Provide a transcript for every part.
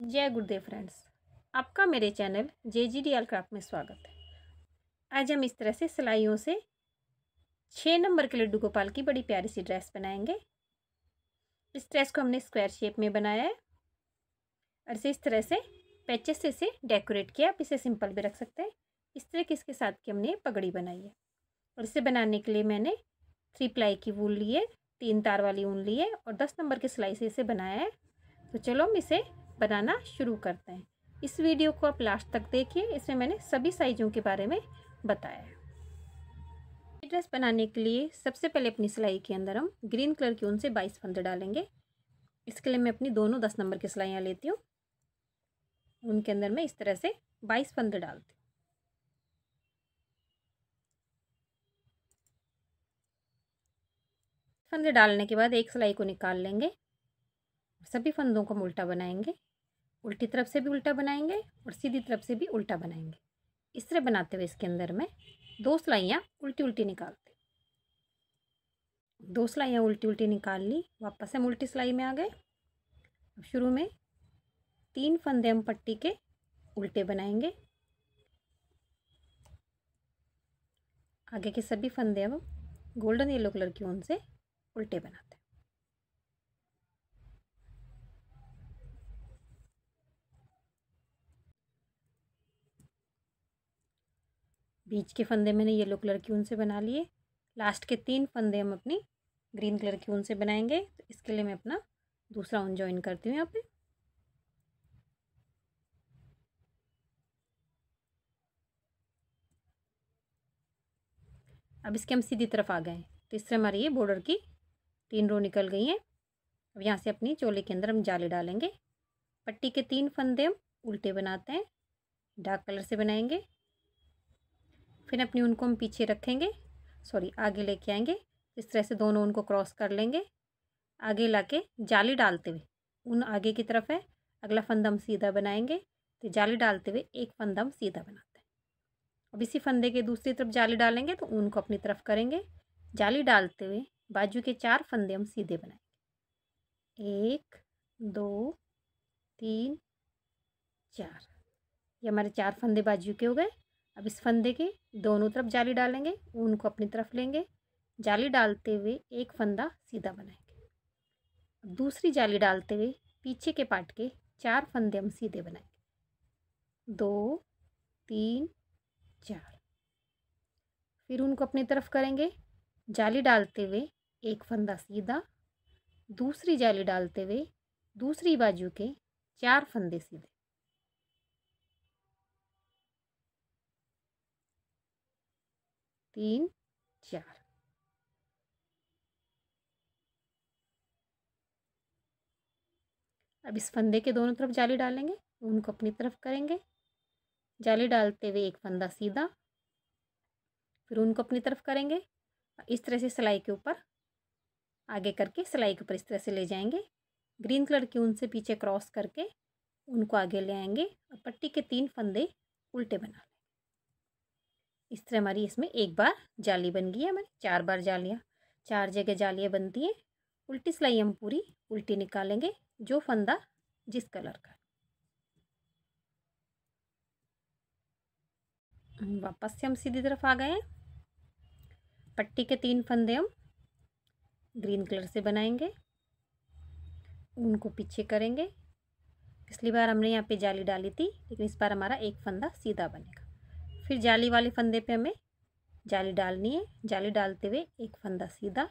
जय गुरुदेव फ्रेंड्स, आपका मेरे channel J G D L craft में स्वागत है। आज हम इस तरह से सिलाइयों से छः नंबर के लड्डू गोपाल की बड़ी प्यारी सी ड्रेस बनाएँगे। इस ड्रेस को हमने स्क्वायर शेप में बनाया है और इसे इस तरह से पैचेस से इसे डेकोरेट किया। आप इसे सिंपल भी रख सकते हैं। इस तरह की इसके साथ की हमने पगड़ी बनाई है और इसे बनाने के लिए मैंने थ्री प्लाई की वूल ली है, तीन तार वाली ऊन ली है और दस नंबर की सिलाई से इसे बनाया है। तो चलो हम इसे बनाना शुरू करते हैं। इस वीडियो को आप लास्ट तक देखिए, इसमें मैंने सभी साइज़ों के बारे में बताया है। ड्रेस बनाने के लिए सबसे पहले अपनी सिलाई के अंदर हम ग्रीन कलर की ऊन से बाईस फंदे डालेंगे। इसके लिए मैं अपनी दोनों दस नंबर की सिलाइयाँ लेती हूँ। उनके अंदर मैं इस तरह से बाईस फंदे डालती हूँ। फंदे डालने के बाद एक सिलाई को निकाल लेंगे। सभी फंदों को उल्टा बनाएँगे। उल्टी तरफ़ से भी उल्टा बनाएँगे और सीधी तरफ़ से भी उल्टा बनाएँगे। इस तरह बनाते हुए इसके अंदर में दो सिलाइयाँ उल्टी उल्टी निकालते दो सिलाइयाँ उल्टी उल्टी निकाल ली, वापस हम उल्टी सिलाई में आ गए। अब शुरू में तीन फंदे हम पट्टी के उल्टे बनाएँगे। आगे के सभी फंदे हम गोल्डन येलो कलर की ऊन से उल्टे बनाते बीच के फंदे मैंने येलो कलर की ऊन से बना लिए। लास्ट के तीन फंदे हम अपनी ग्रीन कलर की ऊन से बनाएँगे। तो इसके लिए मैं अपना दूसरा ऊन ज्वाइन करती हूँ यहाँ पे। अब इसके हम सीधी तरफ़ आ गए तो इस तरह हमारी ये बॉर्डर की तीन रो निकल गई हैं। अब यहाँ से अपनी चोले के अंदर हम जाले डालेंगे। पट्टी के तीन फंदे हम उल्टे बनाते हैं। डार्क कलर से बनाएँगे। फिर अपनी उनको हम पीछे रखेंगे सॉरी आगे लेके आएँगे, इस तरह से दोनों उनको क्रॉस कर लेंगे, आगे ला के जाली डालते हुए, उन आगे की तरफ़ है, अगला फंदा हम सीधा बनाएँगे तो जाली डालते हुए एक फंदा हम सीधा बनाते हैं। अब इसी फंदे के दूसरी तरफ़ जाली डालेंगे तो ऊन को अपनी तरफ़ करेंगे, जाली डालते हुए बाजू के चार फंदे हम सीधे बनाएँगे। एक, दो, तीन, चार, ये हमारे चार फंदे बाजू के हो गए अब इस फंदे के दोनों तरफ़ जाली डालेंगे ऊन को अपनी तरफ़ लेंगे। जाली डालते हुए एक फंदा सीधा बनाएँगे। अब दूसरी जाली डालते हुए पीछे के पार्ट के चार फंदे हम सीधे बनाएँगे। दो, तीन, चार। फिर उनको अपनी तरफ़ करेंगे। जाली डालते हुए एक फंदा सीधा, दूसरी जाली डालते हुए दूसरी बाजू के चार फंदे सीधे। तीन, चार। अब इस फंदे के दोनों तरफ़ जाली डालेंगे, उनको अपनी तरफ़ करेंगे। जाली डालते हुए एक फंदा सीधा, फिर उनको अपनी तरफ़ करेंगे। इस तरह से सिलाई के ऊपर, आगे करके सिलाई के ऊपर इस तरह से ले जाएँगे। ग्रीन कलर की ऊन से पीछे क्रॉस करके उनको आगे ले आएँगे। और पट्टी के तीन फंदे उल्टे बना इस तरह हमारी इसमें एक बार जाली बन गई है हमारी, चार बार जालियाँ, चार जगह जालियाँ बनती हैं। उल्टी सिलाई हम पूरी, उल्टी निकालेंगे जो फंदा जिस कलर का वापस से हम सीधी तरफ़ आ गए हैं। पट्टी के तीन फंदे हम ग्रीन कलर से बनाएँगे। उनको पीछे करेंगे। पिछली बार हमने यहाँ पे जाली डाली थी, लेकिन इस बार हमारा एक फंदा सीधा बनेगा। फिर जाली वाले फंदे पे हमें जाली डालनी है। जाली डालते हुए एक फंदा सीधा।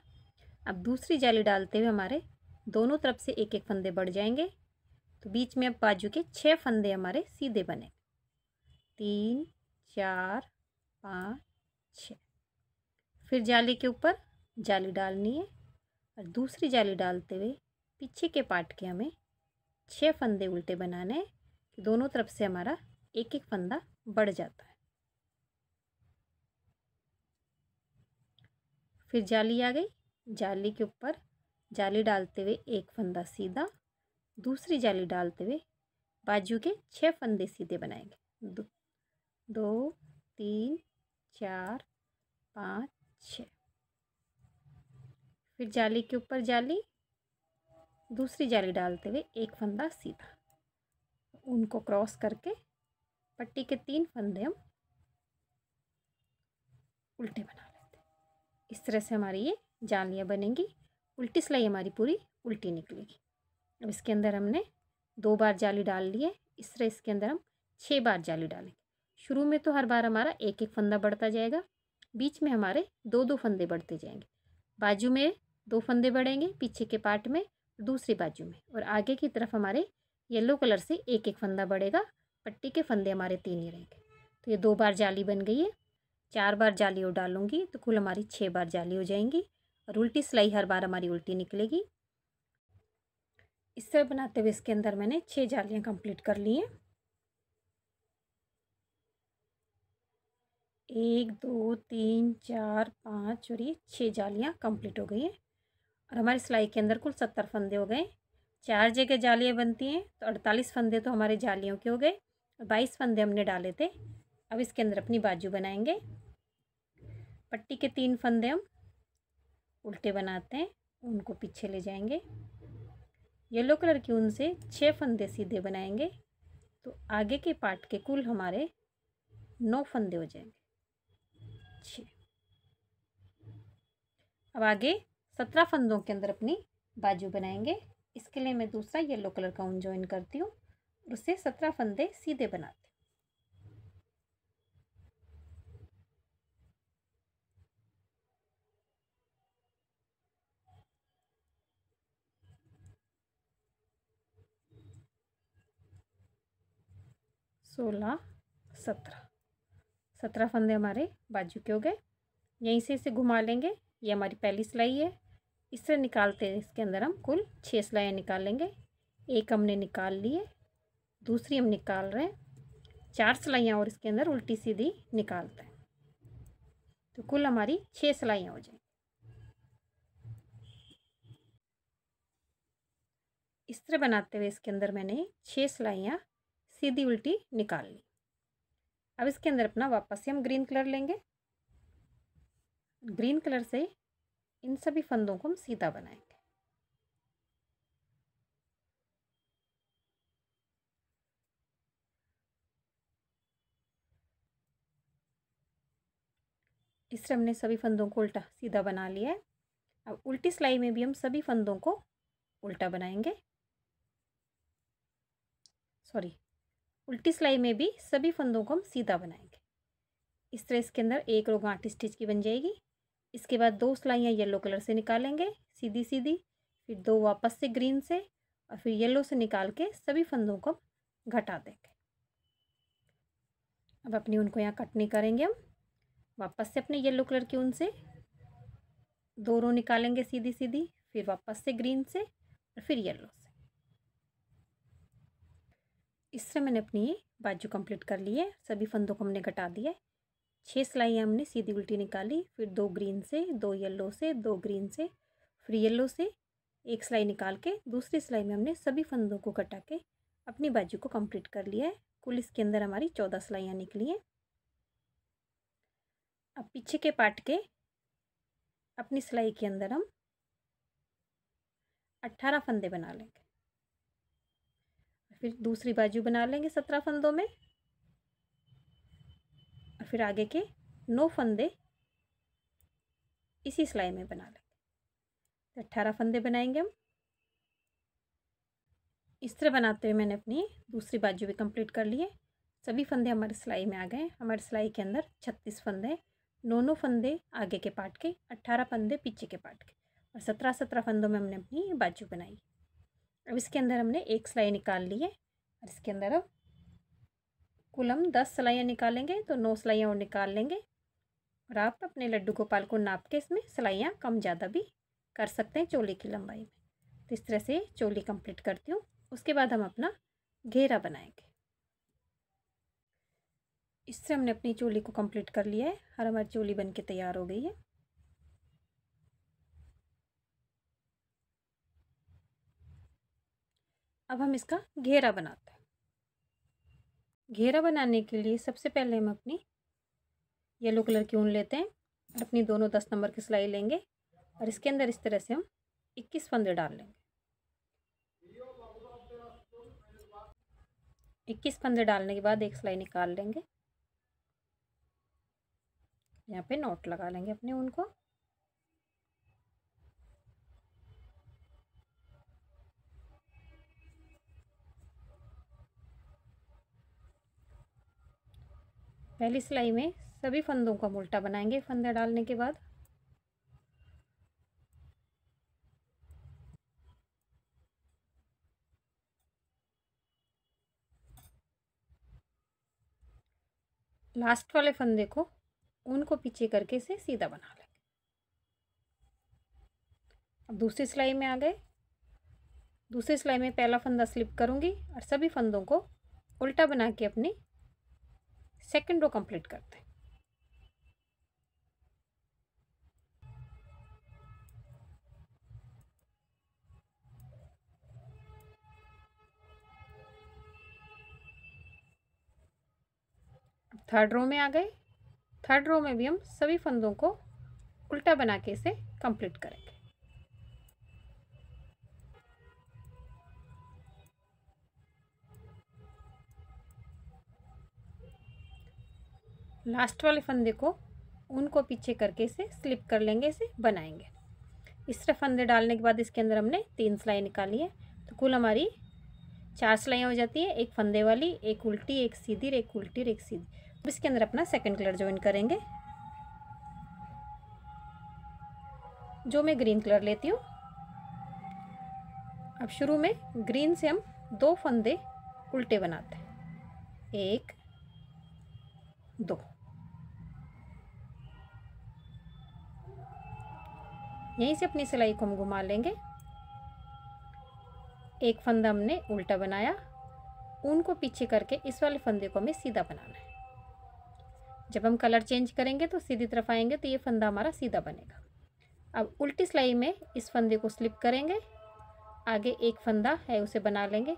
अब दूसरी जाली डालते हुए हमारे दोनों तरफ़ से एक एक फंदे बढ़ जाएँगे। तो बीच में अब बाजू के छः फंदे हमारे सीधे बने तीन, चार, पाँच छ फिर जाली के ऊपर जाली डालनी है। और दूसरी जाली डालते हुए पीछे के पार्ट के हमें छः फंदे उल्टे बनाने हैं कि दोनों तरफ़ से हमारा एक एक फंदा बढ़ जाता है। फिर जाली आ गई। जाली के ऊपर जाली डालते हुए एक फंदा सीधा, दूसरी जाली डालते हुए बाजू के छः फंदे सीधे बनाएँगे। दो दो, तीन, चार, पाँच छ फिर जाली के ऊपर जाली, दूसरी जाली डालते हुए एक फंदा सीधा। उनको क्रॉस करके पट्टी के तीन फंदे हम उल्टे बना लेते हैं इस तरह से हमारी ये जालियाँ बनेंगी, उल्टी सिलाई हमारी पूरी उल्टी निकलेगी। अब इसके अंदर हमने दो बार जाली डाल ली है, इस तरह इसके अंदर हम छः बार जाली डालेंगे। शुरू में तो हर बार हमारा एक एक फंदा बढ़ता जाएगा, बीच में हमारे दो दो फंदे बढ़ते जाएँगे। बाजू में दो फंदे बढ़ेंगे, पीछे के पार्ट में दूसरी बाजू में और आगे की तरफ़ हमारे येलो कलर से एक एक फंदा बढ़ेगा, पट्टी के फंदे हमारे तीन ही रहेंगे। तो ये दो बार जाली बन गई है। चार बार जाली और डालूँगी तो कुल हमारी छः बार जाली हो जाएँगी और उल्टी सिलाई हर बार हमारी उल्टी निकलेगी। इस तरह बनाते हुए इसके अंदर मैंने छः जालियाँ कंप्लीट कर ली हैं। एक, दो, तीन, चार, पाँच और ये छः जालियाँ कंप्लीट हो गई हैं और हमारी सिलाई के अंदर कुल सत्तर फंदे हो गए। चार जगह जालियाँ बनती हैं तो अड़तालीस फंदे तो हमारे जालियों के हो गए और बाईस फंदे हमने डाले थे। अब इसके अंदर अपनी बाजू बनाएँगे। पट्टी के तीन फंदे हम उल्टे बनाते हैं, उनको पीछे ले जाएँगे। येलो कलर की ऊन से छः फंदे सीधे बनाएँगे तो आगे के पार्ट के कुल हमारे नौ फंदे हो जाएँगे। छ अब आगे सत्रह फंदों के अंदर अपनी बाजू बनाएँगे। इसके लिए मैं दूसरा येलो कलर का ऊन ज्वाइन करती हूँ उससे सत्रह फंदे सीधे बनाते सोलह, सत्रह। सत्रह फंदे हमारे बाजू के हो गए। यहीं से इसे घुमा लेंगे। ये हमारी पहली सिलाई है। इस तरह निकालते हैं, इसके अंदर हम कुल छः सिलाइयाँ निकालेंगे एक हमने निकाल लिए दूसरी हम निकाल रहे हैं। चार सिलाइयाँ और इसके अंदर उल्टी सीधी निकालते हैं। तो कुल हमारी छः सिलाइयाँ हो जाएँगी। इस तरह बनाते हुए इसके अंदर मैंने छः सिलाइयाँ सीधी उल्टी निकाल ली। अब इसके अंदर अपना वापस से हम ग्रीन कलर लेंगे। ग्रीन कलर से इन सभी फंदों को हम सीधा बनाएँगे। इस तरह हमने सभी फंदों को उल्टा सीधा बना लिया है। अब उल्टी सिलाई में भी हम सभी फंदों को उल्टा बनाएँगे। सॉरी उल्टी सिलाई में भी सभी फंदों को हम सीधा बनाएँगे। इस तरह इसके अंदर एक रो गांठ स्टिच की बन जाएगी। इसके बाद दो सिलाइयाँ येलो कलर से निकालेंगे सीधी सीधी फिर दो वापस से ग्रीन से और फिर येलो से निकाल के सभी फंदों को घटा देंगे। अब अपनी उनको यहाँ कट नहीं करेंगे हम। वापस से अपने येलो कलर की उन से दो रो निकालेंगे सीधी सीधी फिर वापस से ग्रीन से और फिर येलो से इस तरह मैंने अपनी बाजू कंप्लीट कर ली है। सभी फंदों को हमने घटा दिया है। छः सिलाइयाँ हमने सीधी उल्टी निकाली, फिर दो ग्रीन से, दो येलो से, दो ग्रीन से, फिर येलो से एक सिलाई निकाल के, दूसरी सिलाई में हमने सभी फंदों को घटा के अपनी बाजू को कंप्लीट कर लिया है। कुल इसके अंदर हमारी चौदह सिलाइयाँ निकली हैं। अब पीछे के पार्ट के अपनी सिलाई के अंदर हम अट्ठारह फंदे बना लेंगे। फिर दूसरी बाजू बना लेंगे सत्रह फंदों में। और फिर आगे के नौ फंदे इसी सिलाई में बना लेंगे। तो अट्ठारह फंदे बनाएँगे हम। इस तरह बनाते हुए मैंने अपनी दूसरी बाजू भी कंप्लीट कर ली है सभी फंदे हमारे सिलाई में आ गए हमारे सिलाई के अंदर छत्तीस फंदे नौ नौ फंदे आगे के पार्ट के अट्ठारह फंदे पीछे के पार्ट के। और सत्रह सत्रह फंदों में हमने अपनी बाजू बनाई। अब इसके अंदर हमने एक सिलाई निकाल ली है और इसके अंदर अब कुल हम दस सिलाइयाँ निकालेंगे तो नौ सिलाइयाँ और निकाल लेंगे। और आप अपने लड्डू गोपाल को नाप के इसमें सिलाइयाँ कम ज़्यादा भी कर सकते हैं चोली की लंबाई में। तो इस तरह से चोली कंप्लीट करती हूँ, उसके बाद हम अपना घेरा बनाएँगे। इससे हमने अपनी चोली को कंप्लीट कर लिया है और हमारी चोली बन के तैयार हो गई है। अब हम इसका घेरा बनाते हैं। घेरा बनाने के लिए सबसे पहले हम अपनी येलो कलर की ऊन लेते हैं और अपनी दोनों दस नंबर की सिलाई लेंगे और इसके अंदर इस तरह से हम इक्कीस फंदे डाल लेंगे। इक्कीस फंदे डालने के बाद एक सिलाई निकाल लेंगे। यहाँ पे नोट लगा लेंगे अपने उनको पहली सिलाई में सभी फंदों का उल्टा बनाएँगे फंदे डालने के बाद। लास्ट वाले फंदे को उनको पीछे करके इसे सीधा बना लेंगे। अब दूसरी सिलाई में आ गए। दूसरी सिलाई में पहला फंदा स्लिप करूँगी और सभी फंदों को उल्टा बना के अपनी सेकंड रो कंप्लीट करते हैं। थर्ड रो में आ गए। थर्ड रो में भी हम सभी फंदों को उल्टा बना के इसे कंप्लीट करेंगे। लास्ट वाले फंदे को उनको पीछे करके इसे स्लिप कर लेंगे, इसे बनाएँगे। इस तरह फंदे डालने के बाद इसके अंदर हमने तीन सिलाई निकाली है। तो कुल हमारी चार सिलाइयाँ हो जाती है, एक फंदे वाली, एक उल्टी, एक सीधी एक उल्टी एक सीधी। अब इसके अंदर अपना सेकंड कलर ज्वाइन करेंगे। जो मैं ग्रीन कलर लेती हूँ। अब शुरू में ग्रीन से हम दो फंदे उल्टे बनाते हैं। एक, दो। यहीं से अपनी सिलाई को हम घुमा लेंगे। एक फंदा हमने उल्टा बनाया। ऊन को पीछे करके इस वाले फंदे को हमें सीधा बनाना है। जब हम कलर चेंज करेंगे तो सीधी तरफ़ आएँगे तो ये फंदा हमारा सीधा बनेगा। अब उल्टी सिलाई में इस फंदे को स्लिप करेंगे। आगे एक फंदा है, उसे बना लेंगे।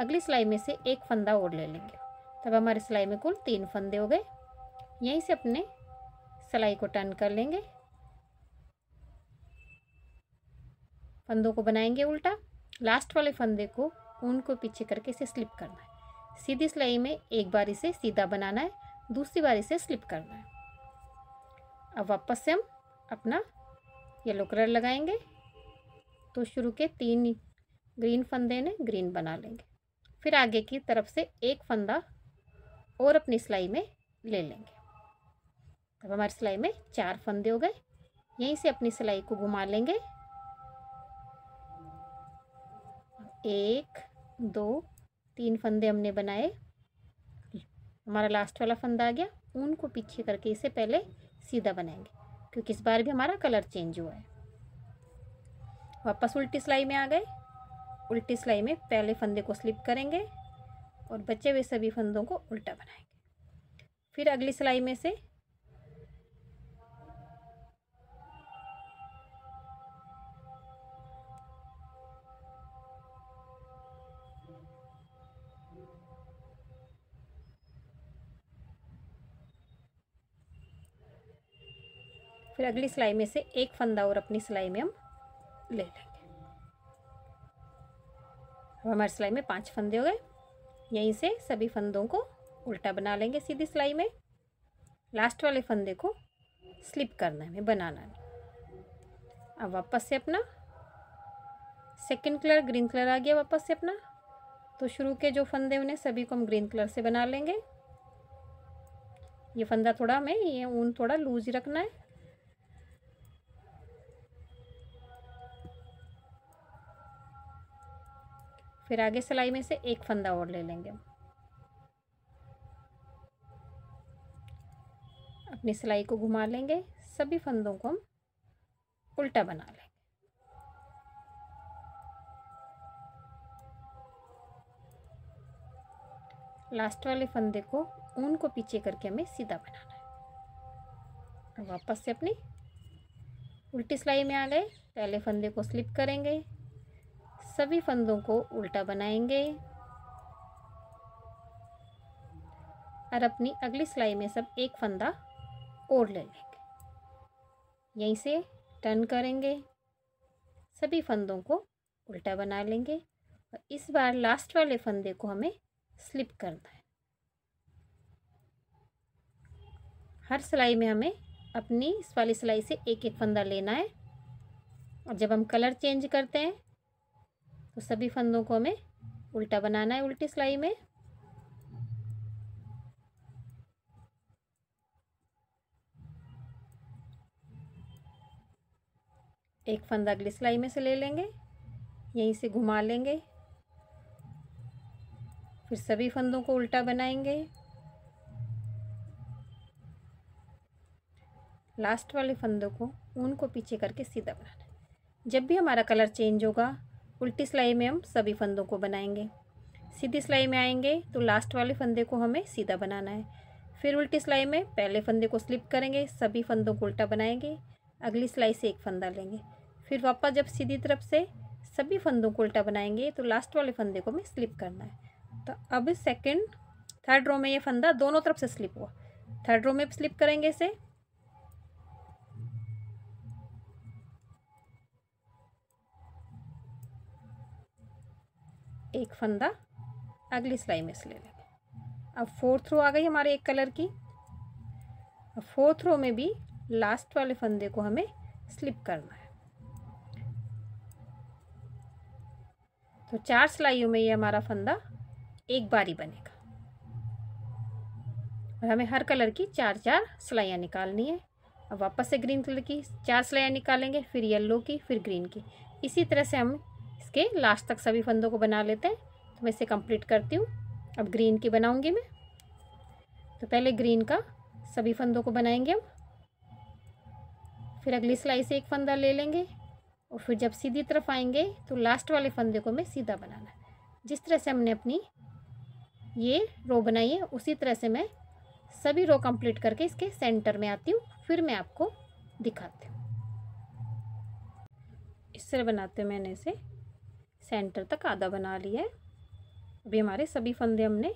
अगली सिलाई में से एक फंदा और ले लेंगे। तब हमारी सिलाई में कुल तीन फंदे हो गए। यहीं से अपने सिलाई को टर्न कर लेंगे। फंदों को बनाएँगे उल्टा। लास्ट वाले फंदे को ऊन को पीछे करके इसे स्लिप करना है। सीधी सिलाई में एक बार इसे सीधा बनाना है, दूसरी बार इसे स्लिप करना है। अब वापस से हम अपना येलो कलर लगाएँगे। तो शुरू के तीन ग्रीन फंदे ने ग्रीन बना लेंगे। फिर आगे की तरफ़ से एक फंदा और अपनी सिलाई में ले लेंगे। तब हमारी सिलाई में चार फंदे हो गए। यहीं से अपनी सिलाई को घुमा लेंगे। एक, दो, तीन फंदे हमने बनाए। हमारा लास्ट वाला फंदा आ गया। ऊन को पीछे करके इसे पहले सीधा बनाएँगे, क्योंकि इस बार भी हमारा कलर चेंज हुआ है। वापस उल्टी सिलाई में आ गए। उल्टी सिलाई में पहले फंदे को स्लिप करेंगे और बचे हुए सभी फंदों को उल्टा बनाएँगे। फिर अगली सिलाई में से फिर अगली सिलाई में से एक फंदा और अपनी सिलाई में हम ले लेंगे। अब हमारी सिलाई में पाँच फंदे हो गए। यहीं से सभी फंदों को उल्टा बना लेंगे सीधी सिलाई में। लास्ट वाले फंदे को स्लिप करना है बनाना है। अब वापस से अपना सेकंड कलर ग्रीन कलर आ गया वापस से अपना। तो शुरू के जो फंदे उन्हें सभी को हम ग्रीन कलर से बना लेंगे। ये फंदा थोड़ा हमें, ये ऊन थोड़ा लूज ही रखना है। फिर आगे सिलाई में से एक फंदा और ले लेंगे अपनी सिलाई को घुमा लेंगे, सभी फंदों को हम उल्टा बना लेंगे। लास्ट वाले फंदे को ऊन को पीछे करके हमें सीधा बनाना है। वापस से अपनी उल्टी सिलाई में आ गए, पहले फंदे को स्लिप करेंगे सभी फंदों को उल्टा बनाएँगे। और अपनी अगली सिलाई में सब एक फंदा और ले लेंगे। यहीं से टर्न करेंगे। सभी फंदों को उल्टा बना लेंगे। और इस बार लास्ट वाले फंदे को हमें स्लिप करना है। हर सिलाई में हमें अपनी इस वाली सिलाई से एक एक फंदा लेना है। और जब हम कलर चेंज करते हैं तो सभी फंदों को हमें उल्टा बनाना है, उल्टी सिलाई में। एक फंदा अगली सिलाई में से ले लेंगे, यहीं से घुमा लेंगे। फिर सभी फंदों को उल्टा बनाएँगे। लास्ट वाले फंदों को, ऊन को पीछे करके सीधा बनाना जब भी हमारा कलर चेंज होगा उल्टी सिलाई में हम सभी फंदों को बनाएँगे। सीधी सिलाई में आएँगे तो लास्ट वाले फंदे को हमें सीधा बनाना है। फिर उल्टी सिलाई में पहले फंदे को स्लिप करेंगे, सभी फंदों को उल्टा बनाएँगे, अगली सिलाई से एक फंदा लेंगे। फिर वापस जब सीधी तरफ़ से सभी फंदों को उल्टा बनाएँगे तो लास्ट वाले फंदे को हमें स्लिप करना है। तो अब सेकंड थर्ड रो में ये फंदा दोनों तरफ़ से स्लिप हुआ। थर्ड रो में स्लिप करेंगे इसे एक फंदा, अगली सिलाई में से ले लेंगे। अब फोर्थ रो आ गई हमारे एक कलर की। अब फोर्थ रो में भी लास्ट वाले फंदे को हमें स्लिप करना है। तो चार सिलाइयों में ये हमारा फंदा एक बारी बनेगा। और हमें हर कलर की चार चार सिलाइयाँ निकालनी है। अब वापस से ग्रीन कलर की चार सिलाइयाँ निकालेंगे, फिर येलो की, फिर ग्रीन की। इसी तरह से हम इसके लास्ट तक सभी फंदों को बना लेते हैं। तो मैं इसे कंप्लीट करती हूँ। अब ग्रीन की बनाऊँगी मैं। तो पहले ग्रीन का सभी फंदों को बनाएँगे हम। फिर अगली सिलाई से एक फंदा ले लेंगे और फिर जब सीधी तरफ़ आएँगे तो लास्ट वाले फंदे को मैं सीधा बनाना है। जिस तरह से हमने अपनी ये रो बनाई है, उसी तरह से मैं सभी रो कंप्लीट करके इसके सेंटर में आती हूँ। फिर मैं आपको दिखाती हूँ। इस तरह बनाते हुए मैंने इसे। सेंटर तक आधा बना लिया है। अभी हमारे सभी फंदे हमने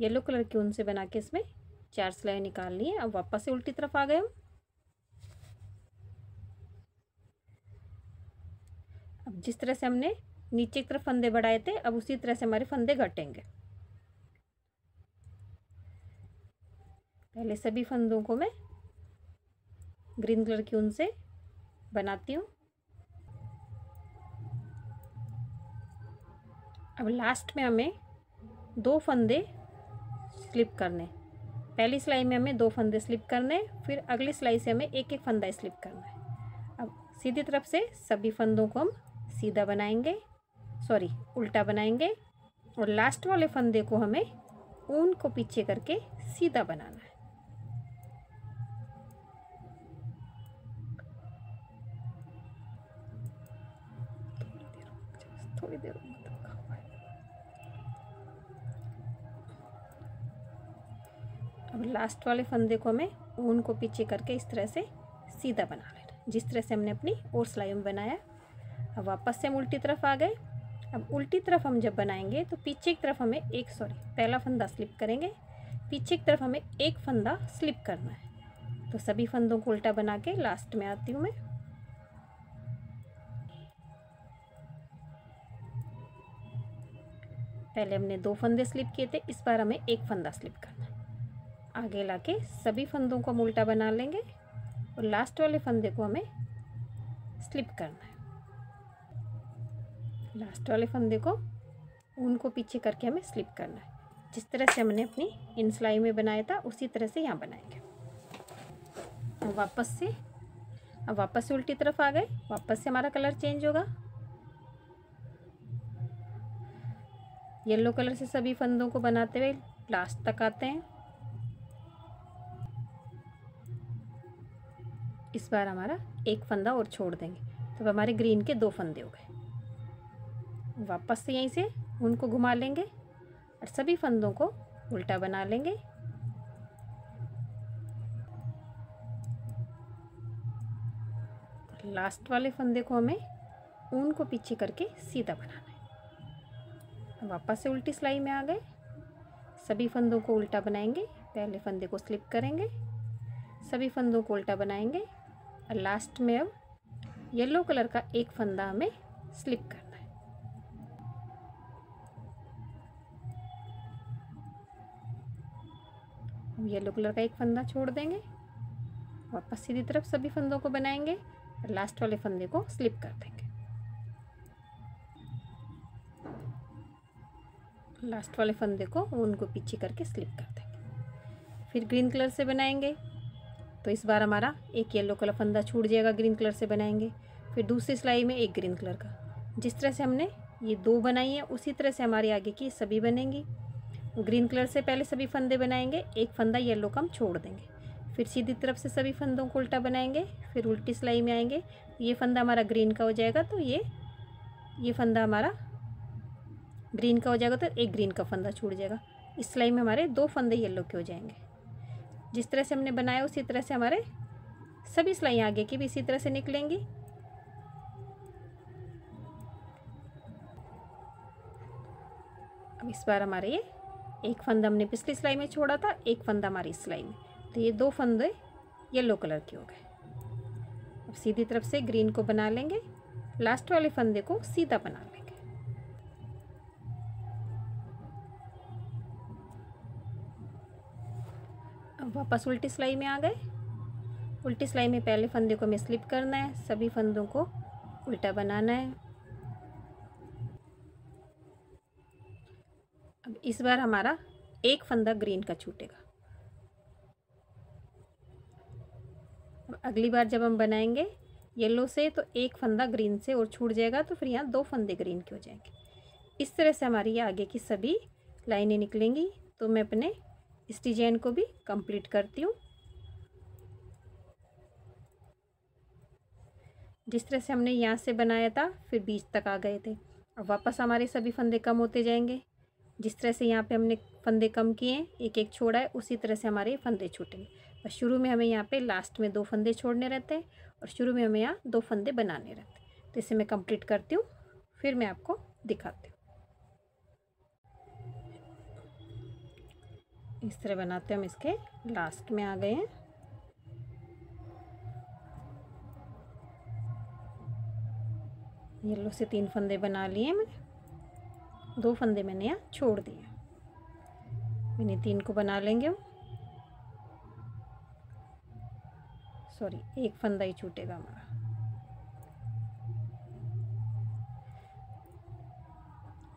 येलो कलर के ऊन से बना के इसमें चार सिलाई निकाल ली है। अब वापस से उल्टी तरफ़ आ गए हम। अब जिस तरह से हमने नीचे की तरफ़ फंदे बढ़ाए थे, अब उसी तरह से हमारे फंदे घटेंगे। पहले सभी फंदों को मैं ग्रीन कलर की ऊन से बनाती हूँ। अब लास्ट में हमें दो फंदे स्लिप करने पहली सिलाई में हमें दो फंदे स्लिप करने फिर अगली सिलाई से हमें एक एक फंदा स्लिप करना है। अब सीधी तरफ़ से सभी फंदों को हम सीधा बनाएँगे सॉरी उल्टा बनाएँगे और लास्ट वाले फंदे को हमें ऊन को पीछे करके सीधा बनाना है। लास्ट वाले फंदे को हमें ऊन को पीछे करके इस तरह से सीधा बना लेना जिस तरह से हमने अपनी और सिलाई में बनाया। अब वापस से हम उल्टी तरफ़ आ गए। अब उल्टी तरफ़ हम जब बनाएँगे तो पीछे की तरफ़ हमें एक सॉरी पहला फंदा स्लिप करेंगे। पीछे की तरफ़ हमें एक फंदा स्लिप करना है। तो सभी फंदों को उल्टा बना के लास्ट में आती हूँ मैं। पहले हमने दो फंदे स्लिप किए थे, इस बार हमें एक फंदा स्लिप करना है। आगे लाके सभी फंदों को हम उल्टा बना लेंगे और लास्ट वाले फंदे को हमें स्लिप करना है। लास्ट वाले फंदे को ऊन को पीछे करके हमें स्लिप करना है। जिस तरह से हमने अपनी इन सिलाई में बनाया था, उसी तरह से यहाँ बनाएँगे। अब वापस से, अब वापस से उल्टी तरफ़ आ गए। वापस से हमारा कलर चेंज होगा। येलो कलर से सभी फंदों को बनाते हुए लास्ट तक आते हैं। इस बार हमारा एक फंदा और छोड़ देंगे। तो हमारे ग्रीन के दो फंदे हो गए। वापस से यहीं से उनको घुमा लेंगे और सभी फंदों को उल्टा बना लेंगे। लास्ट वाले फंदे को हमें ऊन को पीछे करके सीधा बनाना है। वापस से उल्टी सिलाई में आ गए। सभी फंदों को उल्टा बनाएँगे। पहले फंदे को स्लिप करेंगे। सभी फंदों को उल्टा बनाएँगे। और लास्ट में अब येलो कलर का एक फंदा हमें स्लिप करना है। येलो कलर का एक फंदा छोड़ देंगे, वापस सीधी तरफ़ सभी फंदों को बनाएँगे और लास्ट वाले फंदे को स्लिप कर देंगे। लास्ट वाले फंदे को उनको पीछे करके स्लिप कर देंगे। फिर ग्रीन कलर से बनाएँगे। तो इस बार हमारा एक येलो कलर फंदा छूट जाएगा ग्रीन कलर से बनाएँगे। फिर दूसरी सिलाई में एक ग्रीन कलर का। जिस तरह से हमने ये दो बनाई है, उसी तरह से हमारे आगे की सभी बनेंगी। ग्रीन कलर से पहले सभी फंदे बनाएँगे, एक फंदा येलो का हम छोड़ देंगे। फिर सीधी तरफ़ से सभी फंदों को उल्टा बनाएँगे, फिर उल्टी सिलाई में आएँगे। ये फंदा हमारा ग्रीन का हो जाएगा तो ये ये फंदा हमारा ग्रीन का हो जाएगा तो एक ग्रीन का फंदा छूट जाएगा। इस सिलाई में हमारे दो फंदे येलो के हो जाएँगे। जिस तरह से हमने बनाया, उसी तरह से हमारे सभी सिलाई आगे की भी इसी तरह से निकलेंगी। अब इस बार हमारे ये एक फंदा हमने पिछली सिलाई में छोड़ा था, एक फंदा हमारी सिलाई में। तो ये दो फंदे येलो कलर के हो गए। अब सीधी तरफ़ से ग्रीन को बना लेंगे, लास्ट वाले फंदे को सीधा बना लेंगे। अब वापस उल्टी सिलाई में आ गए। उल्टी सिलाई में पहले फंदे को हमें स्लिप करना है, सभी फंदों को उल्टा बनाना है। अब इस बार हमारा एक फंदा ग्रीन का छूटेगा। अब अगली बार जब हम बनाएँगे येलो से तो एक फंदा ग्रीन से और छूट जाएगा तो फिर यहाँ दो फंदे ग्रीन के हो जाएँगे। इस तरह से हमारी आगे की सभी लाइनें निकलेंगी तो मैं अपने इस डिज़ाइन को भी कंप्लीट करती हूँ। जिस तरह से हमने यहाँ से बनाया था, फिर बीच तक आ गए थे। अब वापस हमारे सभी फंदे कम होते जाएँगे। जिस तरह से यहाँ पे हमने फंदे कम किए हैं एक एक छोड़ा है, उसी तरह से हमारे फंदे छूटेंगे। और शुरू में हमें यहाँ पे लास्ट में दो फंदे छोड़ने रहते हैं और शुरू में हमें यहाँ दो फंदे बनाने रहते हैं। तो इसे मैं कंप्लीट करती हूँ, फिर मैं आपको दिखाती हूँ। इस तरह बनाते हम इसके। लास्ट में आ गए हैं। येलो से तीन फंदे बना लिए मैंने। दो फंदे मैंने यहाँ छोड़ दिए। मैंने तीन को बना लेंगे हम। सॉरी एक फंदा ही छूटेगा हमारा।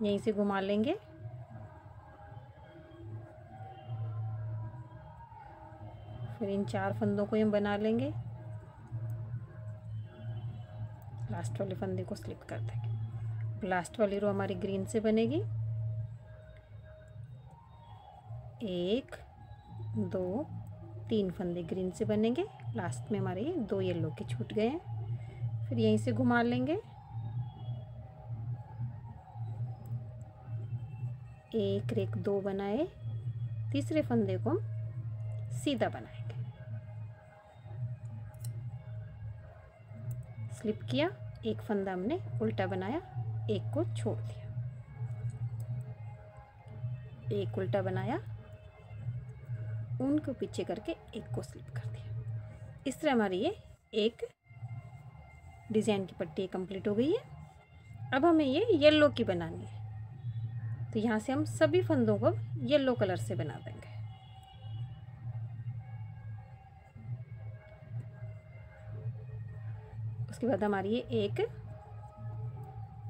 यहीं से घुमा लेंगे। फिर इन चार फंदों को हम बना लेंगे। लास्ट वाले फंदे को स्लिप कर देंगे। लास्ट वाली रो हमारी ग्रीन से बनेगी। एक, दो, तीन फंदे ग्रीन से बनेंगे। लास्ट में हमारे दो येलो के छूट गए हैं। फिर यहीं से घुमा लेंगे। एक रेक दो बनाए। तीसरे फंदे को हम सीधा बनाएँगे। स्लिप किया, एक फंदा हमने उल्टा बनाया, एक को छोड़ दिया। एक उल्टा बनाया, ऊन को पीछे करके एक को स्लिप कर दिया। इस तरह हमारी ये एक डिज़ाइन की पट्टी कंप्लीट हो गई है। अब हमें ये येलो की बनानी है। तो यहाँ से हम सभी फंदों को येलो कलर से बना देंगे उसके बाद हमारी ये एक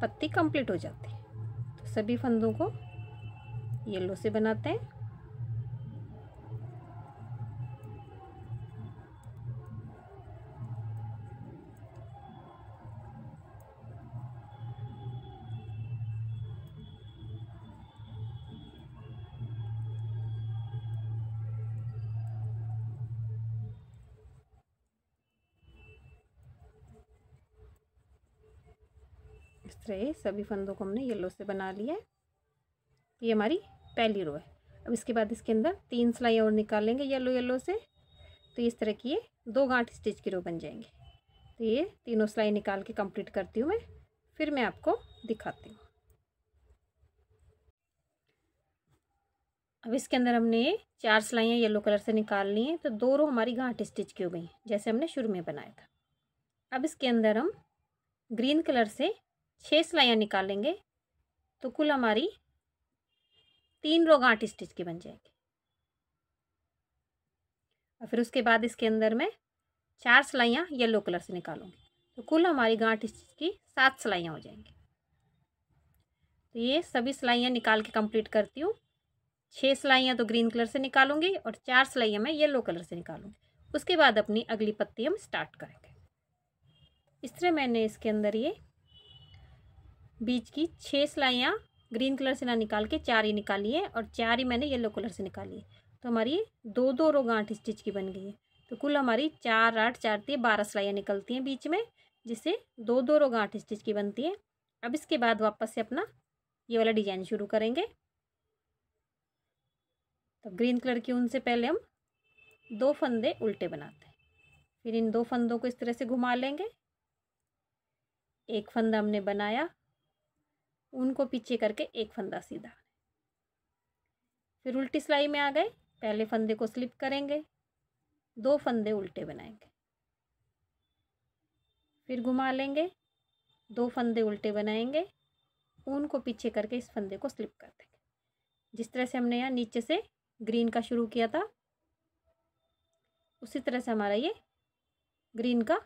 पत्ती कंप्लीट हो जाती है। तो सभी फंदों को येलो से बनाते हैं। तरह सभी फंदों को हमने येलो से बना लिया है। ये हमारी पहली रो है। अब इसके बाद इसके अंदर तीन सिलाई और निकालेंगे येलो येलो से। तो इस तरह की ये दो गांठ स्टिच की रो बन जाएँगे। तो ये तीनों सिलाई निकाल के कंप्लीट करती हूँ मैं। फिर मैं आपको दिखाती हूँ। अब इसके अंदर हमने चार सिलाइयाँ येलो कलर से निकाल ली हैं तो दो रो हमारी गांठ स्टिच की हो गई जैसे हमने शुरू में बनाया था। अब इसके अंदर हम ग्रीन कलर से छः सिलाइयाँ निकालेंगे तो कुल हमारी तीन रो गांठ स्टिच की बन जाएगी। और फिर उसके बाद इसके अंदर मैं चार सिलाइयाँ येलो कलर से निकालूँगी। तो कुल हमारी गांठ स्टिच की सात सिलाइयाँ हो जाएँगी। तो ये सभी सिलाइयाँ निकाल के कंप्लीट करती हूँ। छः सिलाइयाँ तो ग्रीन कलर से निकालूँगी और चार सिलाइयाँ मैं येलो कलर से निकालूँगी। उसके बाद अपनी अगली पत्ती हम स्टार्ट करेंगे। इस तरह मैंने इसके अंदर ये बीच की छः सिलाइयाँ ग्रीन कलर से ना निकाल के चार ही निकाली है और चार ही मैंने येलो कलर से निकाली है। तो हमारी दो दो रो गांठ स्टिच की बन गई है। तो कुल हमारी चार आठ चार तीन बारह सिलाइयाँ निकलती हैं बीच में, जिससे दो दो रो गांठ स्टिच की बनती है। अब इसके बाद वापस से अपना ये वाला डिज़ाइन शुरू करेंगे। तो ग्रीन कलर की उनसे पहले हम दो फंदे उल्टे बनाते हैं। फिर इन दो फंदों को इस तरह से घुमा लेंगे। एक फंदा हमने बनाया उनको पीछे करके एक फंदा सीधा फिर उल्टी सिलाई में आ गए, पहले फंदे को स्लिप करेंगे, दो फंदे उल्टे बनाएँगे। फिर घुमा लेंगे, दो फंदे उल्टे बनाएँगे ऊन को पीछे करके इस फंदे को स्लिप कर देंगे। जिस तरह से हमने यहाँ नीचे से ग्रीन का शुरू किया था, उसी तरह से हमारा ये ग्रीन का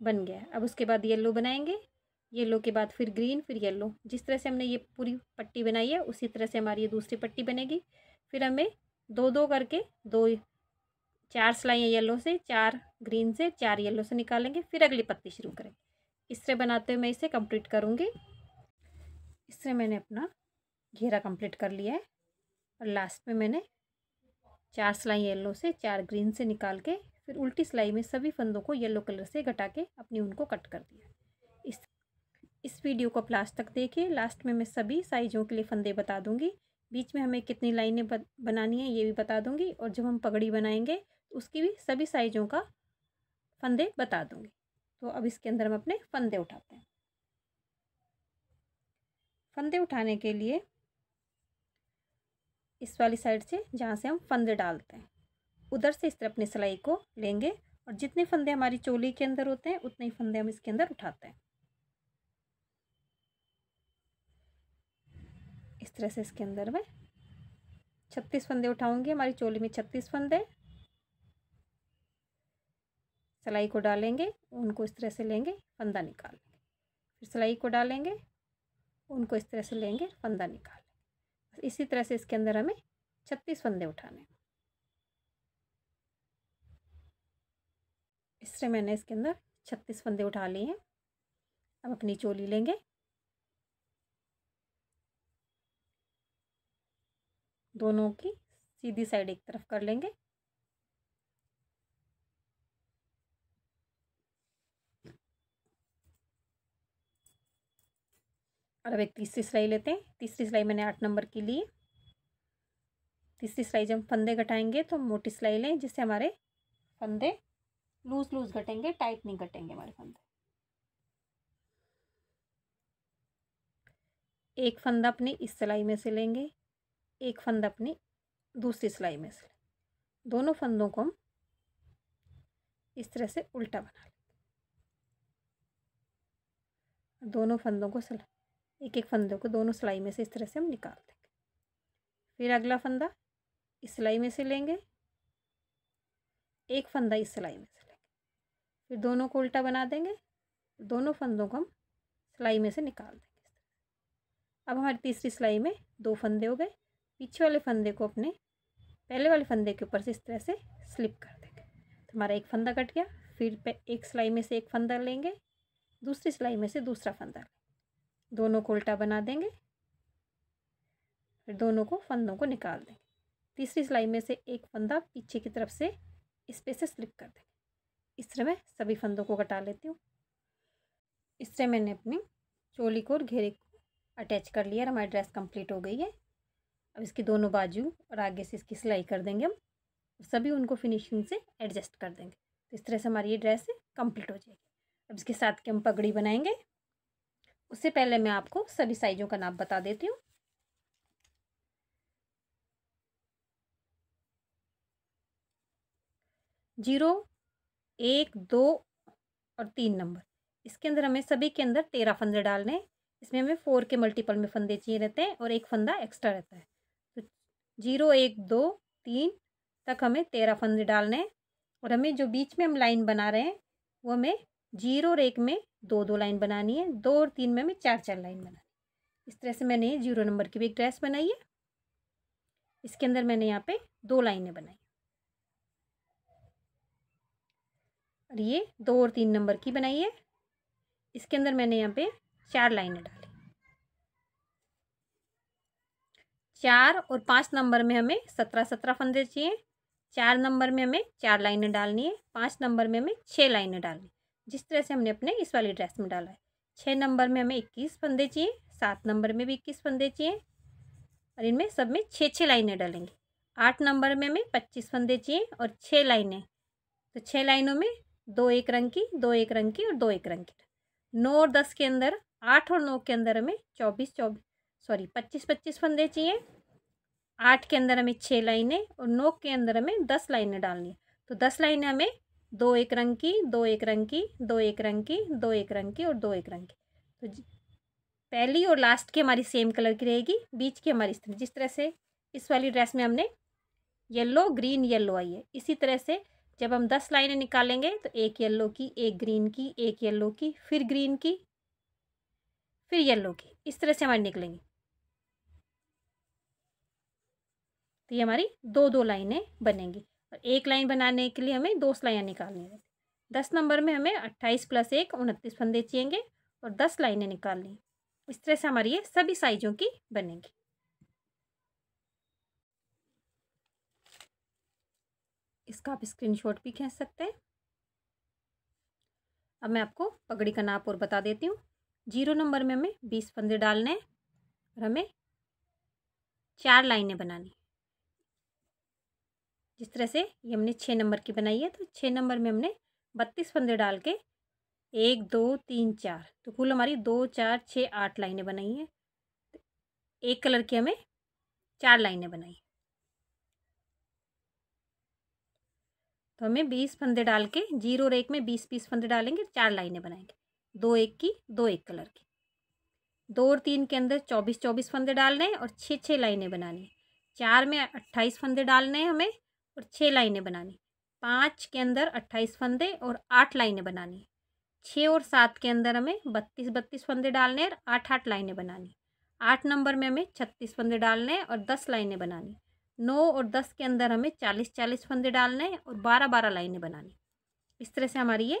बन गया अब उसके बाद येलो बनाएँगे येलो के बाद फिर ग्रीन, फिर येलो। जिस तरह से हमने ये पूरी पट्टी बनाई है, उसी तरह से हमारी ये दूसरी पट्टी बनेगी। फिर हमें दो दो करके दो, चार सिलाइयाँ येलो से, चार ग्रीन से, चार येलो से निकालेंगे। फिर अगली पत्ती शुरू करेंगे इस तरह बनाते हुए मैं इसे कंप्लीट करूँगी। इस तरह मैंने अपना घेरा कंप्लीट कर लिया है। और लास्ट में मैंने चार सिलाई येलो से, चार ग्रीन से निकाल के, फिर उल्टी सिलाई में सभी फंदों को येलो कलर से घटा के अपनी उनको कट कर दिया। इस इस वीडियो को आप लास्ट तक देखिए लास्ट में मैं सभी साइज़ों के लिए फंदे बता दूँगी। बीच में हमें कितनी लाइनें बनानी है ये भी बता दूँगी और जब हम पगड़ी बनाएँगे तो उसकी भी सभी साइज़ों का फंदे बता दूँगी। तो अब इसके अंदर हम अपने फंदे उठाते हैं। फंदे उठाने के लिए इस वाली साइड से जहाँ से हम फंदे डालते हैं, उधर से इस तरह अपनी सिलाई को लेंगे और जितने फंदे हमारी चोली के अंदर होते हैं, उतने ही फंदे हम इसके अंदर उठाते हैं। इस तरह से इसके अंदर मैं छत्तीस फंदे उठाऊँगी। हमारी चोली में छत्तीस फंदे। सिलाई को डालेंगे, उनको इस तरह से लेंगे, फंदा निकाल लेंगे। फिर सिलाई को डालेंगे, उनको इस तरह से लेंगे, फंदा निकाल लेंगे। इसी तरह से इसके अंदर हमें छत्तीस फंदे उठाने इस तरह मैंने इसके अंदर छत्तीस फंदे उठा लिए हैं। अब अपनी चोली लेंगे। दोनों की सीधी साइड एक तरफ़ कर लेंगे। और अब एक तीसरी सिलाई लेते हैं। तीसरी सिलाई मैंने आठ नंबर की ली। तीसरी सिलाई जब फंदे घटाएँगे तो मोटी सिलाई लें, जिससे हमारे फंदे लूज लूज घटेंगे, टाइट नहीं घटेंगे हमारे फंदे। एक फंदा अपनी इस सिलाई में से लेंगे। एक फंदा अपनी दूसरी सिलाई में से। दोनों फंदों को हम इस तरह से उल्टा बना लें दोनों फंदों को सिलाई एक एक फंदों को दोनों सिलाई में से इस तरह से हम निकाल देंगे। फिर अगला फंदा इस सिलाई में से लेंगे, एक फंदा इस सिलाई में से लेंगे। फिर दोनों को उल्टा बना देंगे, दोनों फंदों को हम सिलाई में से निकाल देंगे। अब हमारी तीसरी सिलाई में दो फंदे हो गए पीछे वाले फंदे को अपने पहले वाले फंदे के ऊपर से इस तरह से स्लिप कर देंगे। तो हमारा एक फंदा कट गया, फिर पे एक सिलाई में से एक फंदा लेंगे, दूसरी सिलाई में से दूसरा फंदा लेंगे। दोनों को उल्टा बना देंगे, फिर दोनों को फंदों को निकाल देंगे। तीसरी सिलाई में से एक फंदा पीछे की तरफ़ से इस पे से स्लिप कर देंगे। इस तरह मैं सभी फंदों को कटा लेती हूँ। इस तरह मैंने अपनी चोली को और घेरे को अटैच कर लिया और हमारी ड्रेस कंप्लीट हो गई है। अब इसकी दोनों बाजू और आगे से इसकी सिलाई कर देंगे हम। सभी उनको फिनिशिंग से एडजस्ट कर देंगे। तो इस तरह से हमारी ये ड्रेस कंप्लीट हो जाएगी। अब इसके साथ के हम पगड़ी बनाएँगे। उससे पहले मैं आपको सभी साइज़ों का नाप बता देती हूँ। ज़ीरो, एक, दो और तीन नंबर। इसके अंदर हमें सभी के अंदर तेरह फंदे डालने हैं। इसमें हमें फोर के मल्टीपल में फंदे चाहिए रहते हैं और एक फंदा एक्स्ट्रा रहता है। ज़ीरो एक दो तीन तक हमें तेरह फंदे डालने हैं। और हमें जो बीच में हम लाइन बना रहे हैं, वो हमें ज़ीरो और एक में दो दो लाइन बनानी है। दो और तीन में हमें चार चार लाइन बनानी इस तरह से मैंने ज़ीरो नंबर की भी एक ड्रेस बनाई है। इसके अंदर मैंने यहाँ पे दो लाइनें बनाई और ये दो और तीन नंबर की बनाई है। इसके अंदर मैंने यहाँ पे चार लाइनें डाली चार और पाँच नंबर में हमें सत्रह सत्रह फंदे चाहिए। चार नंबर में हमें चार लाइनें डालनी है। पाँच नंबर में हमें छः लाइनें डालनी जिस तरह से हमने अपने इस वाली ड्रेस में डाला है। छः नंबर में हमें इक्कीस फंदे चाहिए। सात नंबर में भी इक्कीस फंदे चाहिए। और इनमें सब में छः छः लाइनें डालेंगे। आठ नंबर में हमें पच्चीस फंदे चाहिए और छः लाइनें। तो छः लाइनों में दो एक रंग की, दो एक रंग की और दो एक रंग की। नौ और दस के अंदर, आठ और नौ के अंदर हमें चौबीस चौबीस सॉरी पच्चीस पच्चीस फंदे चाहिए। आठ के अंदर हमें छः लाइनें और नौ के अंदर हमें दस लाइनें डालनी है। तो दस लाइनें हमें दो एक रंग की, दो एक रंग की, दो एक रंग की, दो एक रंग की और दो एक रंग की। तो पहली और लास्ट की हमारी सेम कलर की रहेगी, बीच की हमारी इस तरह, जिस तरह से इस वाली ड्रेस में हमने येलो, ग्रीन, येलो आई है। इसी तरह से जब हम दस लाइनें निकालेंगे तो एक येलो की, एक ग्रीन की, एक येलो की, फिर ग्रीन की, फिर येलो की, इस तरह से हमारी निकलेंगी। तो ये हमारी दो दो लाइनें बनेंगी। और एक लाइन बनाने के लिए हमें दो सिलाइयाँ निकालनी है। दस नंबर में हमें अट्ठाईस प्लस एक उनतीस फंदे चाहिए और दस लाइनें निकालनी इस तरह से हमारी ये सभी साइजों की बनेंगी। इसका आप स्क्रीनशॉट भी खींच सकते हैं। अब मैं आपको पगड़ी का नाप और बता देती हूँ। ज़ीरो नंबर में हमें बीस फंदे डालने हैं और हमें चार लाइनें बनानी जिस तरह से ये हमने छः नंबर की बनाई है तो छः नंबर में हमने बत्तीस फंदे डाल के एक, दो, तीन, चार तो कुल हमारी दो, चार छः आठ लाइनें बनाई हैं। तो एक कलर की हमें चार लाइनें बनाई तो हमें बीस फंदे डाल के ज़ीरो और एक में बीस बीस फंदे डालेंगे, चार लाइनें बनाएँगे, दो एक की, दो एक कलर की। दो और तीन के अंदर चौबीस चौबीस फंदे डालने हैं और छः छः लाइनें बनानी चार में अट्ठाईस फंदे डालने हैं हमें और छः लाइनें बनानी। पाँच के अंदर अट्ठाईस फंदे और आठ लाइनें बनानी। छः और सात के अंदर हमें बत्तीस बत्तीस फंदे डालने और आठ आठ लाइनें बनानी। आठ नंबर में हमें छत्तीस फंदे डालने और दस लाइनें बनानी। नौ और दस के अंदर हमें चालीस चालीस फंदे डालने और बारह बारह लाइनें बनानी। इस तरह से हमारी ये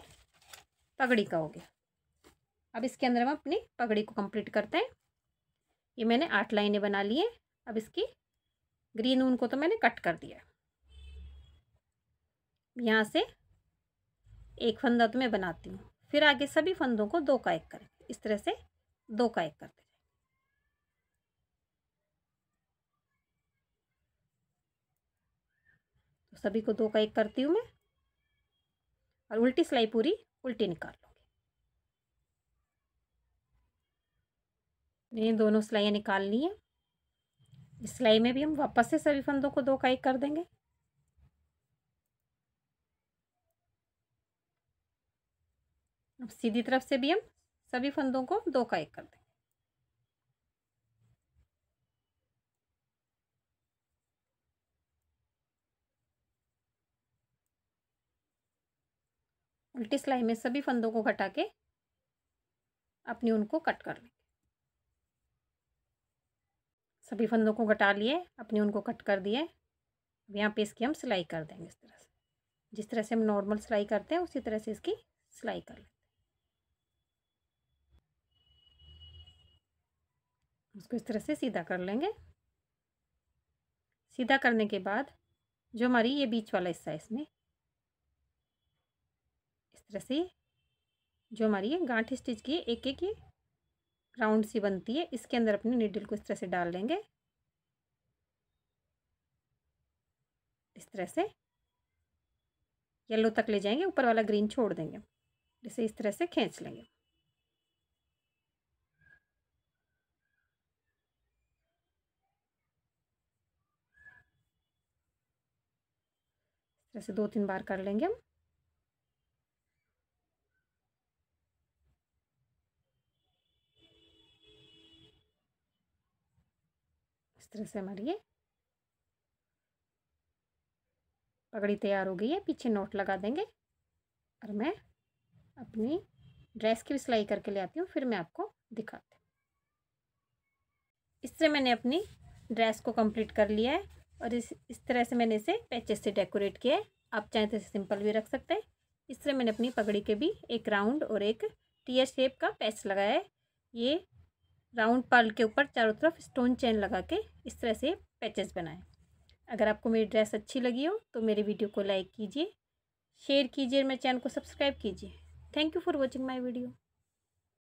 पगड़ी का हो गया। अब इसके अंदर हम अपनी पगड़ी को कंप्लीट करते हैं। ये मैंने आठ लाइनें बना ली हैं। अब इसकी ग्रीन ऊन को तो मैंने कट कर दिया यहाँ से एक फंदा तो मैं बनाती हूँ। फिर आगे सभी फंदों को दो का एक करें। इस तरह से दो का एक करते तो सभी को दो का एक करती हूँ मैं। और उल्टी सिलाई पूरी उल्टी निकाल लूँगी। ये दोनों सिलाइयाँ निकाल ली हैं। इस सिलाई में भी हम वापस से सभी फंदों को दो का एक कर देंगे। अब सीधी तरफ़ से भी हम सभी फंदों को दो का एक कर देंगे। उल्टी सिलाई में सभी फंदों को घटा के अपनी उनको कट कर लेंगे। सभी फंदों को घटा लिए, अपनी उनको कट कर दिए। अब यहाँ पे इसकी हम सिलाई कर देंगे इस तरह से। जिस तरह से हम नॉर्मल सिलाई करते हैं, उसी तरह से इसकी सिलाई कर लेंगे। उसको इस तरह से सीधा कर लेंगे। सीधा करने के बाद जो हमारी ये बीच वाला हिस्सा है इसमें, इस तरह से जो हमारी ये गांठ स्टिच की एक एक ये राउंड सी बनती है, इसके अंदर अपने नीडल को इस तरह से डाल लेंगे। इस तरह से येलो तक ले जाएँगे, ऊपर वाला ग्रीन छोड़ देंगे इसे इस तरह से खींच लेंगे। जैसे दो तीन बार कर लेंगे हम। इस तरह से हमारी ये पगड़ी तैयार हो गई है। पीछे नोट लगा देंगे और मैं अपनी ड्रेस की भी सिलाई करके ले आती हूँ, फिर मैं आपको दिखाती हूँ। इस तरह मैंने अपनी ड्रेस को कंप्लीट कर लिया है। और इस इस तरह से मैंने इसे पैचेस से डेकोरेट किया है। आप चाहें तो इसे सिंपल भी रख सकते हैं। इस तरह मैंने अपनी पगड़ी के भी एक राउंड और एक टीयर शेप का पैच लगाया है। ये राउंड पर्ल के ऊपर चारों तरफ़ स्टोन चेन लगा के इस तरह से पैचेस बनाए। अगर आपको मेरी ड्रेस अच्छी लगी हो तो मेरे वीडियो को लाइक कीजिए, शेयर कीजिए मेरे चैनल को सब्सक्राइब कीजिए। Thank you for watching my video.